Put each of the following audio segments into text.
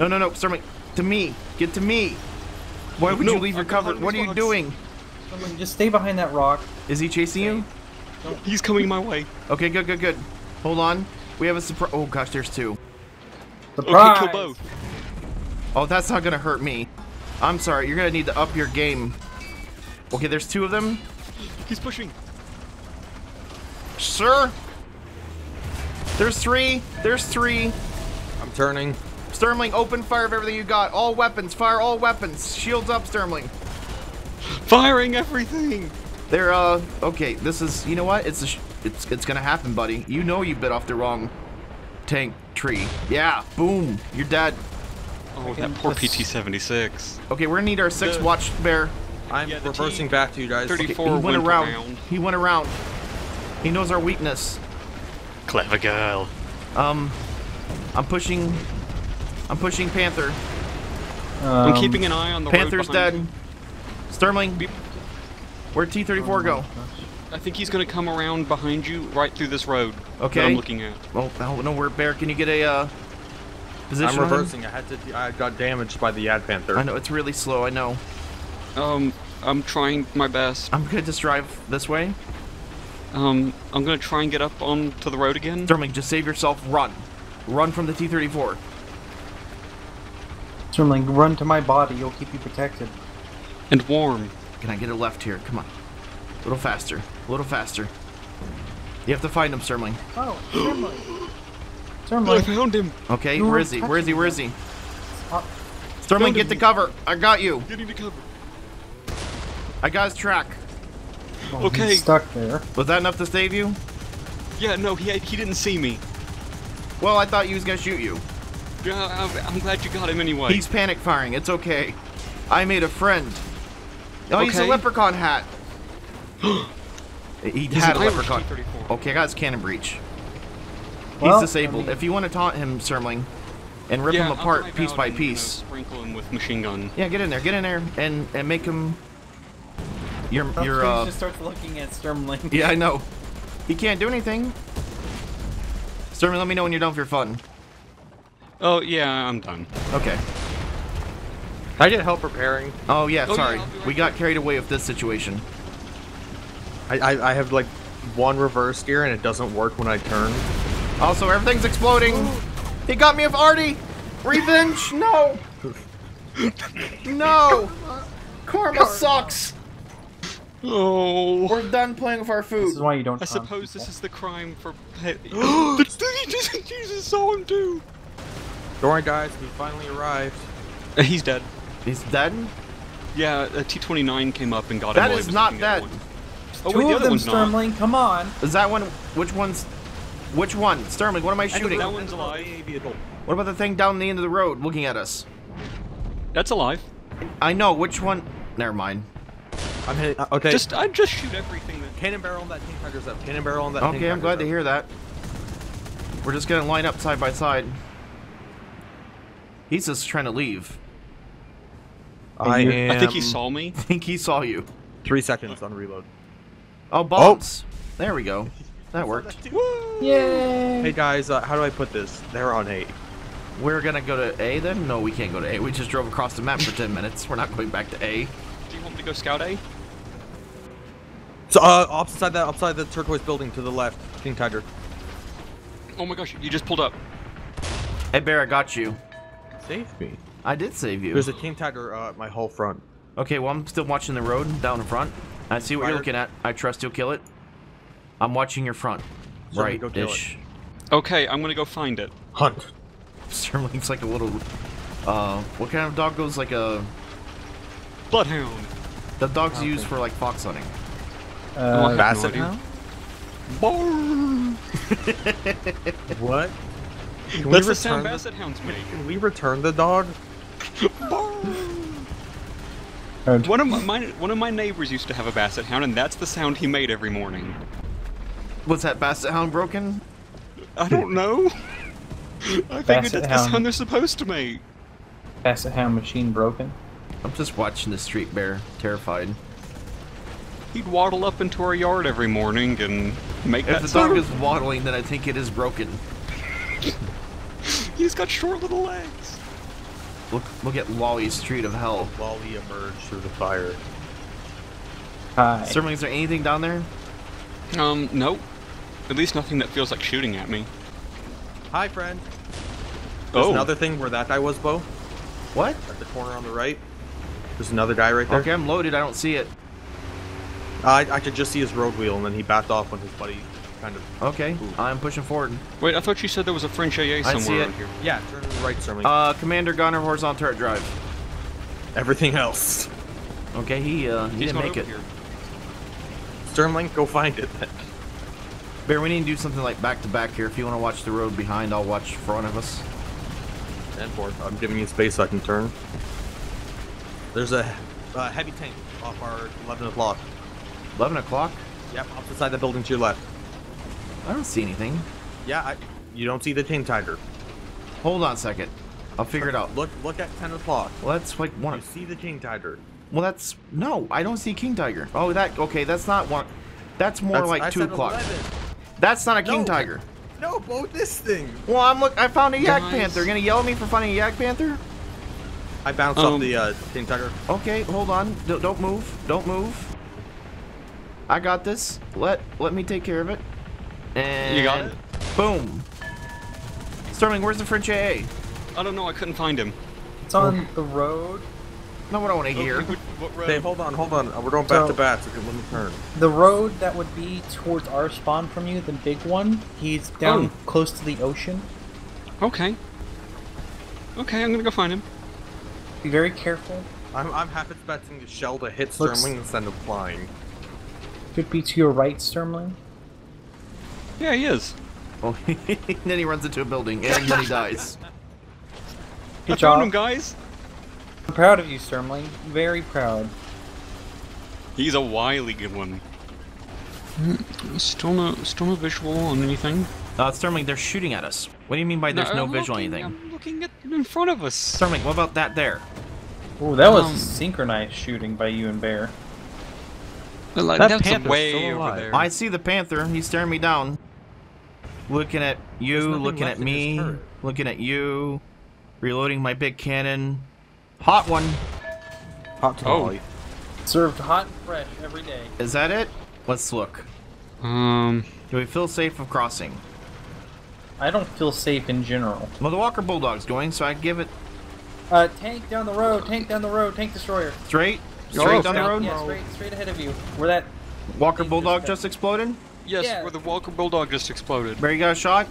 No, no, no, Sterling. To me. Get to me. Why would No, you leave your cover? What are you rocks. doing? Sterling, just stay behind that rock. Is he chasing you? He's coming my way. Okay, good, good, good. Hold on. We have a surprise. Oh gosh, there's two. Surprise! Okay, kill both. Oh, that's not gonna hurt me. I'm sorry. You're gonna need to up your game. Okay, there's two of them. He's pushing. Sir. There's three. There's three. I'm turning. Sturmling, open fire of everything you got. All weapons. Fire all weapons. Shields up, Sturmling. Firing everything. They're uh okay. This is you know what? It's a sh- it's it's gonna happen, buddy. You know you bit off the wrong tank tree. Yeah. Boom. You're dead. Oh, that poor PT-76. Okay, we're gonna need our six The- watch bear. I'm Yeah, reversing T- back to you guys. 34 Okay, he went, went around. around. He went around. He knows our weakness. Clever girl. Um, I'm pushing. I'm pushing Panther. I'm Um, keeping an eye on the Panther's road behind dead. Sterling, where'd T-34 go? you. I think he's gonna come around behind you right through this road. That Okay. I'm looking at. Oh, I don't know where. Bear, can you get a uh, position? I'm on reversing. I had to. I got damaged by the Ad Panther. I know it's really slow. I know. Um, I'm trying my best. I'm gonna just drive this way. Um, I'm gonna try and get up onto the road again. Sterling, just save yourself. Run, run from the T-34. Sterling, run to my body. You'll keep you protected. And warm. Can I get a left here? Come on. A little faster. A little faster. You have to find him, Sterling. Oh, Sterling. I Sterling. found him. Okay, You where were he? Where is he? Where is he? Uh, Sterling, get to cover. I got you. Getting to cover. I got his track. well, Okay. He's stuck there. Was that enough to save you? Yeah, no, he he didn't see me. Well, I thought he was gonna shoot you. Yeah, I'm, I'm glad you got him anyway. He's panic firing. It's okay. I made a friend. Oh, he's a leprechaun hat. he He's had a leprechaun. T-34. Okay, I got his cannon breach. Well, he's disabled. I mean- if you want to taunt him, Sturmling, and rip yeah, him apart piece by and, you know, piece, sprinkle him with machine gun. yeah, get in there, get in there, and and make him. Your Oh, your uh. just starts looking at Sterling. Yeah, I know. He can't do anything. Sturmling, let me know when you're done with your fun. Oh yeah, I'm done. Okay. Can I get help repairing? Oh yeah, Oh, sorry. I'll right we got carried away with this situation. I, I I have like one reverse gear and it doesn't work when I turn. Also, everything's exploding. He got me with Artie. Revenge? No. no. Karma sucks. Oh. We're done playing with our food. This is why you don't. I taunt suppose this is the crime for. the, Jesus saw him too. Don't worry, guys. We finally arrived. He's dead. He's dead. Yeah, a T-29 came up and got That him. while is he was not dead. one. Oh Two wait, the of other them, one's not. Sterling. Come on. Is that one? Which one's? Which one? Sterling, what am I I shooting? that one's alive. What about the thing down the end of the road looking at us? That's alive. I know which one. Never mind. I'm hitting. uh, Okay. Just I just shoot everything that. cannon barrel on that tank tiger's up. Cannon barrel on that. tank Okay, I'm glad to hear that. We're just gonna line up side by side. He's just trying to leave. up. I am. I think he saw me. I think he saw you. Three seconds on reload. Oh, bombs. There we go. That worked. Yay! Hey guys, uh, how do I put this? They're on eight. We're gonna go to A then? No, we can't go to A. We just drove across the map for 10 minutes. We're not going back to A. Do you want me to go scout A? So, uh, upside that, upside the turquoise building to the left, King Tiger. Oh my gosh, you just pulled up. Hey, Bear, I got you. Save me. I did save you. There's a King Tiger uh, at my whole front. Okay, well, I'm still watching the road down in front. I see what Fire. you're looking at. I trust you'll kill it. I'm watching your front. Sure, right, ish. Okay, I'm gonna go find it. Hunt. Sterling's like a little. Uh, what kind of dog goes like a. Bloodhound. The dog's Okay. used for like fox hunting. Oh, Uh, have Basset no hound? What? Can we That's the sound return the- basset hounds make. Can we return the dog? One of my, my one of my neighbors used to have a basset hound, and that's the sound he made every morning. Was that basset hound broken? I don't know. I figured Basset that's the hound. sound they're supposed to make. Basset hound machine broken. I'm just watching the street bear, terrified. He'd waddle up into our yard every morning and make If that the sound. dog is waddling, then I think it is broken. He's got short little legs. look look at Lolly's Street of Hell. Wally emerged through the fire. Hi. Sterling, is there anything down there? Um, nope. At least nothing that feels like shooting at me. Hi, friend. There's Oh. another thing where that guy was, Bo. What? At the corner on the right. There's another guy right there. Okay, I'm loaded. I don't see it. I, I could just see his road wheel, and then he backed off when his buddy kind of. Okay, Ooh. I'm pushing forward. Wait, I thought you said there was a French AA I somewhere see it. around here. Yeah, turn to the right, Sterling. Uh, Commander Gunner, horizontal turret drive. Everything else. Okay, he uh he He's didn't make it. here. Sterling, go find it then. Bear, we need to do something like back to back here. If you want to watch the road behind, I'll watch front of us. And forth. I'm giving you space so I can turn. There's a uh, heavy tank off our 11 o'clock. 11 o'clock? Yep, off the side of the building to your left. I don't see anything. Yeah, I, you don't see the King Tiger. Hold on a second. I'll figure it out. Look, look at 10 o'clock. Well, that's like one. You see the King Tiger. Well, that's no. I don't see King Tiger. Oh, that okay. That's not one. That's more That's- like I two said o'clock. 11. That's not a King No. Tiger. No, Bo, this thing. Well, I'm look. I found a Yak Guys. Panther. Gonna yell at me for finding a Jagdpanther? I bounced Um, off the uh, King Tiger. Okay, hold on. D- don't move. Don't move. I got this. Let let me take care of it. And You got it? Boom. Sterling, where's the French AA? I don't know, I couldn't find him. It's on the road. No, I want to hear. What- what road? Hey, hold on, hold on. We're going back So- to bats. Okay, let me turn. The road that would be towards our spawn from you, the big one, he's down Oh. close to the ocean. Okay. Okay, I'm gonna go find him. Be very careful. I'm, I'm half expecting the shell to hit Looks- Sterling instead of flying. Could be to your right, Sturmling. Yeah, he is. Oh, then he runs into a building and then he dies. Good I job. found him, guys. I'm proud of you, Sturmling. Very proud. He's a wily good one. Hmm, Still no, still no visual on anything. Uh, Sterling, they're shooting at us. What do you mean by there's no, I'm visual looking, anything? I'm looking at in front of us. Sterling, what about that there? Oh, that was Um, synchronized shooting by you and Bear. Like, That that's panther's way over there. I see the panther. He's staring me down. Looking at you, looking at me, looking at you. Reloading my big cannon. Hot one. Hot Oh. tamale. Served hot and fresh every day. Is that it? Let's look. Um, Do we feel safe of crossing? I don't feel safe in general. Well, the Walker Bulldog's going, so I give it Uh, tank down the road, tank down the road, tank destroyer. straight. Oh, Straight down the road. Yeah, straight, straight ahead of you. Where that Walker Bulldog just- just exploded. Yes, Yeah. where the Walker Bulldog just exploded. Barry got a shot.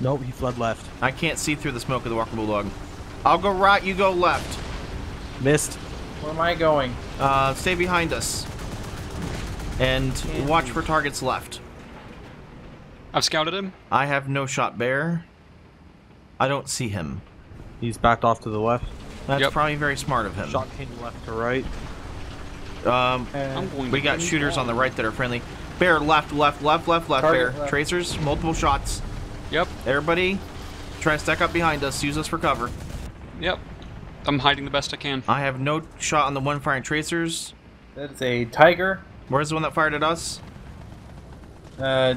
Nope, he fled left. I can't see through the smoke of the Walker Bulldog. I'll go right, you go left. Missed. Where am I going? Uh, stay behind us. And watch for targets left. I've scouted him. I have no shot bear. I don't see him. He's backed off to the left. That's Yep. probably very smart of him. Shot came left to right. Um, we got shooters on the right that are friendly. Bear left, left, left, left, left. Target bear left. tracers, multiple shots. Yep, Everybody, try to stack up behind us. Use us for cover. yep. I'm hiding the best I can. I have no shot on the one firing tracers. that is a tiger. Where's the one that fired at us? Uh,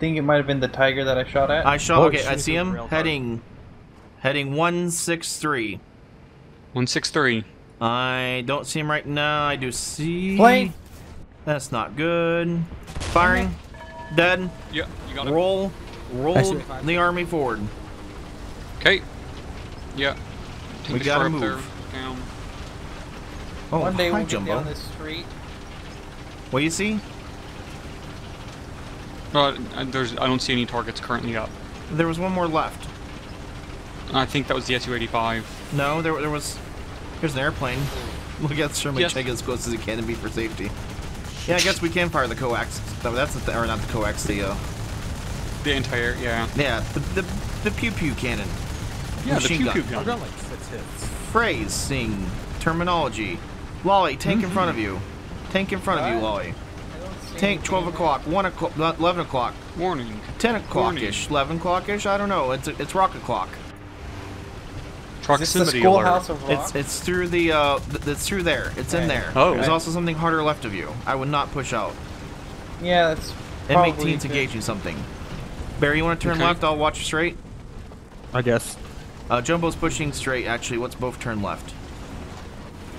think it might have been the tiger that I shot at. I shot. Oh, okay, I see him rail car. heading, heading one six three. One six three. I don't see him right now. I do see. Plane. That's not good. Firing. Dead. Yeah, you got him. Roll. Roll I see it. the army forward. Okay. Yeah. Tank We gotta destroyer up move. There. Down. Oh, One day hi, we'll Jumbo. down this street. What do you see? But uh, there's, I don't see any targets currently up. There was one more left. I think that was the SU-85. No, there, there was. Here's an airplane. Look at Sherman Yes. check as close as he can to be for safety. Yeah, I guess we can fire the coax. That's the th- or not the coax. The uh, The entire, yeah. yeah, the the, the pew pew cannon. Yeah, the Machine pew gun. pew gun. got like six hits. Phrasing, terminology. Lolly, tank in front of you. Tank in front of you, Lolly. I don't see Tank, 12 o'clock, 1 o'clock, 11 o'clock, Warning. 10 o'clock ish, 11 o'clock ish. I don't know. It's it's rocket clock. Is this the Proximity schoolhouse alert. of rock? It's it's through the uh, th- it's through there. It's in there. Oh. There's Okay. also something harder left of you. I would not push out. yeah, that's Enemy probably team's good. engaging something. Barry, you want to turn Okay. left? I'll watch straight. I guess. Uh, Jumbo's pushing straight. Actually, let's both turn left.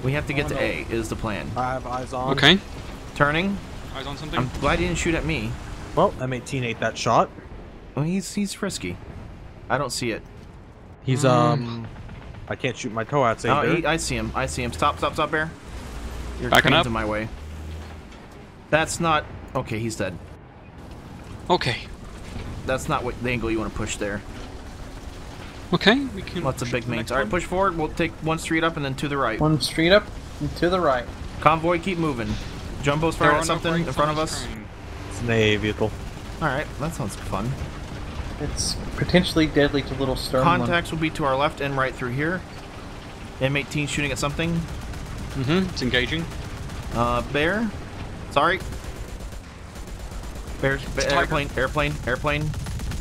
We have to get Oh, to no. A. Is the plan? I have eyes on. Okay. Turning. Eyes on something. I'm glad he didn't shoot at me. Well, M18 ate that shot. Well, he's he's frisky. I don't see it. He's um. I can't shoot my coax Oh, he, I see him. I see him. Stop, stop, stop, bear. Your Backing train's up. in my way. That's not okay. He's dead. Okay. That's not what the angle you want to push there. Okay. We can. Lots of big to mains. All right, push forward. We'll take one street up and then to the right. One street up and to the right. Convoy, keep moving. Jumbo's There firing are at no something in front of us. train. It's an AA vehicle. All right, that sounds fun. It's potentially deadly to little Sturmlin. Contacts will be to our left and right through here. M18 shooting at something. Mhm. It's engaging. Uh, bear. Sorry. Bear, ba- tiger. airplane, airplane, airplane.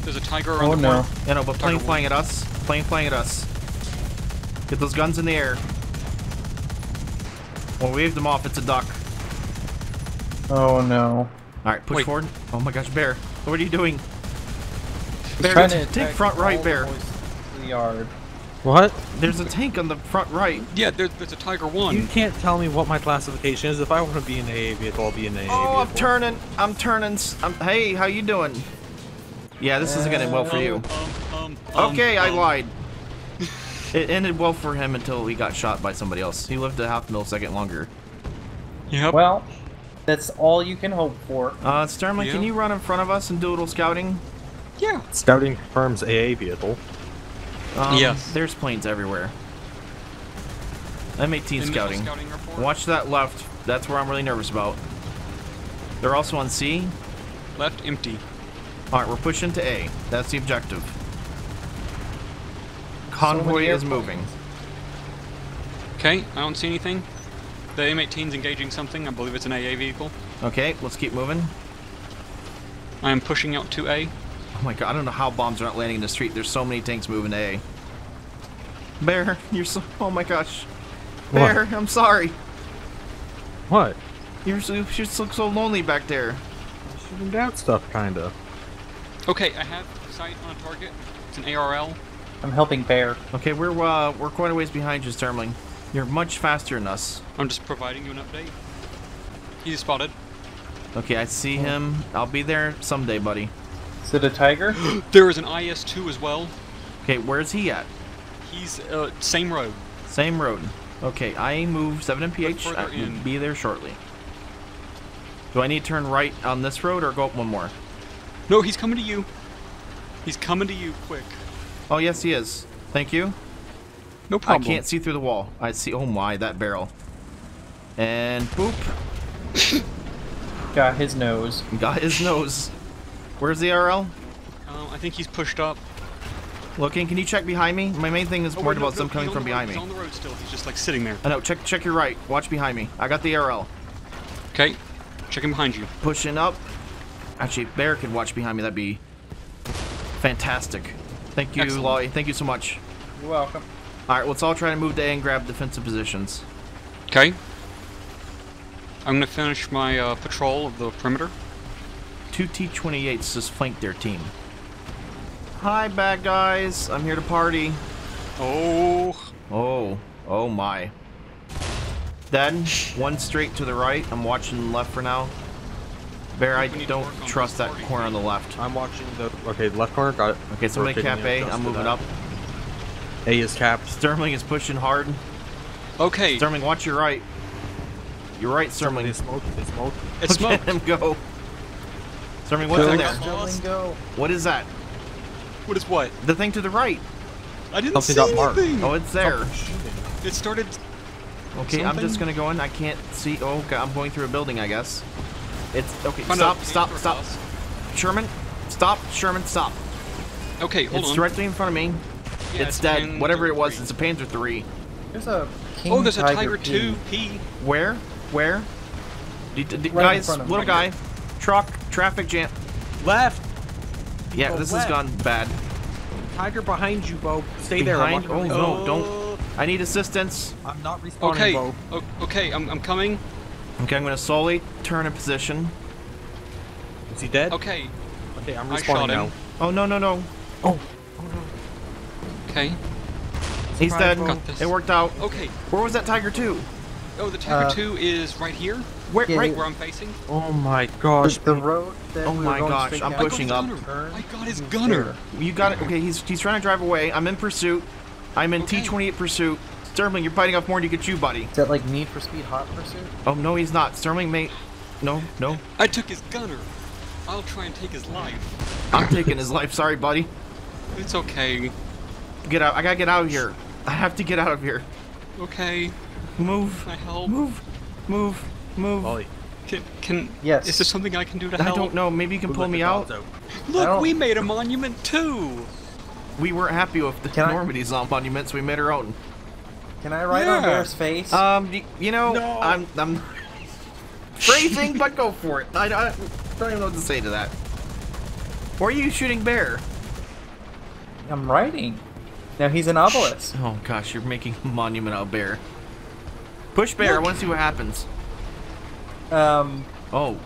There's a tiger around Oh the no. corner. Yeah, no, but plane Tiger flying at us. Plane flying at us. Get those guns in the air. We'll wave them off. It's a duck. Oh no. All right, push Wait. forward. Oh my gosh, bear. What are you doing? Bear, Trying to take front right, all bear. the boys to The yard. What? There's a tank on the front right. Yeah, there, there's a tiger one. You can't tell me what my classification is. If I want to be an AA vehicle, I'll be an AA Oh, I'm vehicle. turning. I'm turning. s- I'm, hey, how you doing? Yeah, this isn't gonna end well for you. Um, um, um, Okay, I um. lied. It ended well for him until he got shot by somebody else. He lived a half millisecond longer. Yep. Well, that's all you can hope for. Uh, Sternman, can you run in front of us and do a little scouting? Yeah. Scouting confirms AA vehicle. Um, Yes. There's planes everywhere. M18 scouting. scouting. Watch that left. That's where I'm really nervous about. They're also on C. Left empty. Alright, we're pushing to A. That's the objective. Convoy many is moving. Okay, I don't see anything. The M18's engaging something. I believe it's an AA vehicle. Okay, let's keep moving. I am pushing out to A. Oh my god, I don't know how bombs are not landing in the street. There's so many tanks moving A. Bear, you're so. Oh my gosh. What? Bear, I'm sorry. What? You're so, you just look so lonely back there. Shooting down stuff, kinda. Okay, I have sight on a target. It's an ARL. I'm helping Bear. Okay, we're uh, we're quite a ways behind you, Sterling. You're much faster than us. I'm just providing you an update. He's spotted. Okay, I see him. I'll be there someday, buddy. Is it a tiger? There is an IS-2 as well. Okay, where's he at? He's uh, same road. Same road. Okay, I move 7 MPH. I will be there shortly. Do I need to turn right on this road or go up one more? No, he's coming to you. He's coming to you quick. Oh, yes, he is. Thank you. No problem. I can't see through the wall. I see. Oh my, that barrel. And boop. Got his nose. Got his nose. Where's the RL? Uh, I think he's pushed up. Looking. Can you check behind me? My main thing is Oh, worried no, about them no, coming from the road. behind me. He's on the road still. He's just like sitting there. I know. Check check your right. Watch behind me. I got the RL. Okay, checking behind you. Pushing up. Actually, Bear could watch behind me. That'd be fantastic. Thank you, Excellent. Loy. Thank you so much. You're welcome. All right, let's all try to move to A and grab defensive positions. Okay. I'm gonna finish my uh, patrol of the perimeter. Two T-28s just flanked their team. Hi, bad guys. I'm here to party. Oh, Oh, oh my. Then one straight to the right. I'm watching left for now. Bear, I We don't trust that corner on the left. I'm watching the. Okay, left corner, got it. Okay, somebody Rotating cap the A. adjust I'm moving up. A is capped. Sterling is pushing hard. okay. Sterling, watch your right. You're right, Sterling Sterling. is smoke. Is smoke. It's Look at smoked. him go. Sterling, what's in there? Go. What is that? What is what? The thing to the right. I didn't Something see got marked. anything. Oh, it's there. It started. Okay, I'm just gonna go in. I can't see. Oh, okay, I'm going through a building, I guess. It's okay. Find Stop! out Stop! Stop! us. Sherman, stop! Sherman, stop! Okay, hold it's on. It's directly in front of me. Yeah, it's dead. Whatever it was, three. it's a Panzer three. There's a oh, King Oh, there's a Tiger Tiger P. 2 P. Where? Where? D- d- d- Right guys, front of little me. guy, truck, traffic jam. Left. Yeah, Go this has gone bad. Tiger behind you, Bo. Stay there. I'm Behind? not Oh gonna- no, don't. I need assistance. I'm not respawning, Okay. Bo. o- Okay, I'm, I'm coming. Okay, I'm gonna slowly turn in position. Is he dead? Okay. Okay, I'm I respawning now. Oh no no no. Oh. Okay. He's Surprise dead. roll. Got this. It worked out. Okay. Where was that tiger two? Oh, the Tiger Uh, 2 is right here, Where? Yeah, right. where I'm facing. Oh my gosh. The, the road that Oh we my gosh, I'm down pushing up. gunner. I got his gunner. there. You got it. Okay, he's he's trying to drive away. I'm in pursuit. I'm in Okay. T28 pursuit. Sterling, you're biting off more than you get you, buddy. Is that like Need for Speed Hot Pursuit? Oh no, he's not. Sterling, mate. No, no. I took his gunner. I'll try and take his life. I'm taking his life. Sorry, buddy. It's okay. Get out. I gotta get out of here. I have to get out of here. Okay. Move. Can I help? Move. Move. Move. Ollie, Can, can Yes. Is there something I can do to I help? I don't know. Maybe you can move pull me the out. dogs Look, we made a monument too. We weren't happy with the Can I- Normandy Zomb monument, so we made our own. Can I ride on Bear's face? Um, y- you know, No. I'm I'm phrasing, but go for it. I, I don't even know what to say to that. Why are you shooting bear? I'm riding. Now he's an obelisk. Oh gosh, you're making a monument out of bear. Push bear. I Look. want to see what happens. Um, Oh,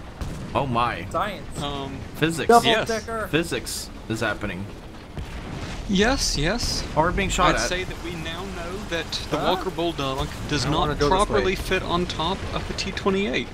oh my. science. Um. Physics. Double yes. decker. Physics is happening. Yes. Yes. We're being shot I'd at. say that we now know that the Huh? Walker Bulldog does not go this way. properly fit on top of the T-28.